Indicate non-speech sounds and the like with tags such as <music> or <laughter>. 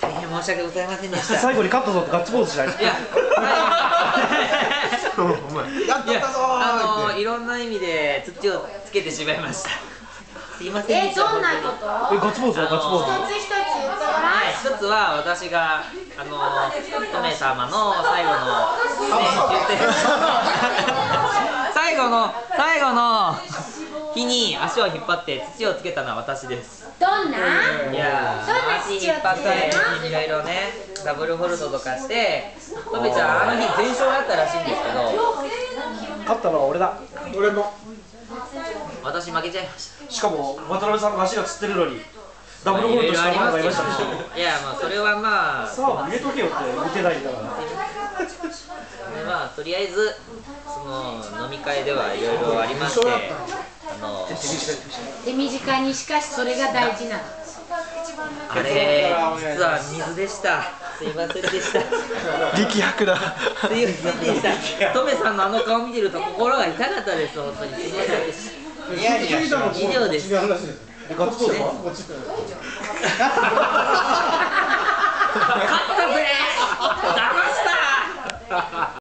大変申し訳ございませんでした。最後にカット取ってガッツポーズしないと。いや <laughs> あのいろんな意味で土をつけてしまいました。すいませんでえ、どんなこと？えガッツポーズはガッツポーズ。一つ一つ。言ってごらんはい、一つは私があのトメ様の最後の、ね、言って。<laughs> <laughs> 最後の最後の日に足を引っ張って土をつけたのは私です。どんな？いやーどんな足土をつけたの？引っ張っていろいろねダブルホールドとかしてトメちゃんあの日全勝だったらしいんですけど勝ったのは俺だ。俺の。私負けちゃいました。しかも渡辺さんの足がつってるのにダブルホールドした者がいました。ねいやまあそれはまあさあ入れとけよって見てないんだから。でまあとりあえずその飲み会ではいろいろありましてあの手短にしかしそれが大事なの。あれ実は水でした。すいませんでした。力白だ。すいませんでした。トメさんのあの顔見てると心が痛かったです本当に。すいませんでした。以上です。ガッツポーズは